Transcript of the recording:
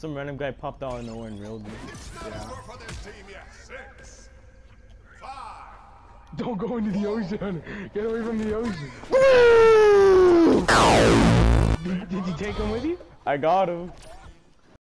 Some random guy popped out of nowhere and reeled me. Yeah. Don't go into the ocean. Get away from the ocean. Did, did you take him with you? I got him.